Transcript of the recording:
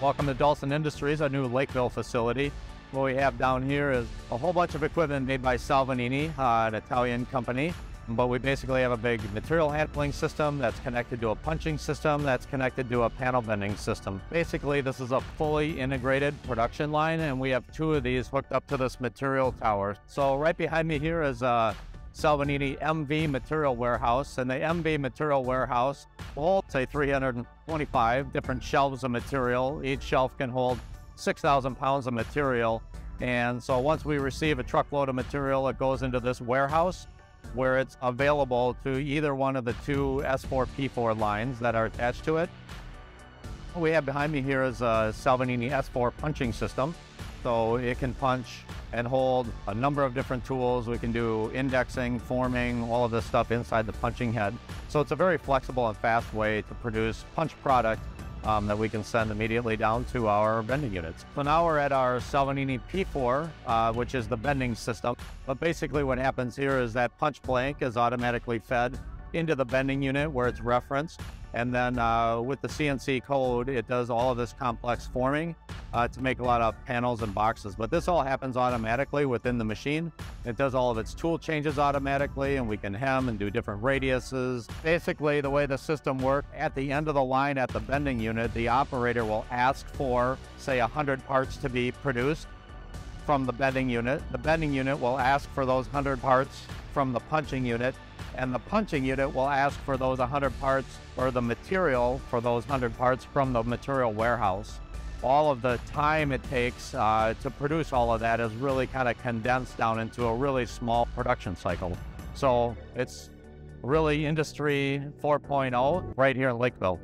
Welcome to Dalsin Industries, our new Lakeville facility. What we have down here is a whole bunch of equipment made by Salvagnini, uh, an Italian company. But we basically have a big material handling system that's connected to a punching system that's connected to a panel bending system. Basically, this is a fully integrated production line, and we have two of these hooked up to this material tower. So right behind me here is a Salvagnini MV Material Warehouse, and the MV Material Warehouse holds say 325 different shelves of material. Each shelf can hold 6,000 pounds of material. And so once we receive a truckload of material, it goes into this warehouse where it's available to either one of the two S4 P4 lines that are attached to it. What we have behind me here is a Salvagnini S4 punching system. So it can punch and hold a number of different tools. We can do indexing, forming, all of this stuff inside the punching head. So it's a very flexible and fast way to produce punch product um, that we can send immediately down to our bending units. So now we're at our Salvagnini P4, uh, which is the bending system. But basically what happens here is that punch blank is automatically fed into the bending unit where it's referenced. And then uh, with the CNC code, it does all of this complex forming uh, to make a lot of panels and boxes. But this all happens automatically within the machine. It does all of its tool changes automatically, and we can hem and do different radiuses. Basically, the way the system works, at the end of the line at the bending unit, the operator will ask for, say, 100 parts to be produced from the bending unit. The bending unit will ask for those 100 parts from the punching unit, and the punching unit will ask for those 100 parts or the material for those 100 parts from the material warehouse. All of the time it takes uh, to produce all of that is really kind of condensed down into a really small production cycle. So it's really industry 4.0 right here in Lakeville.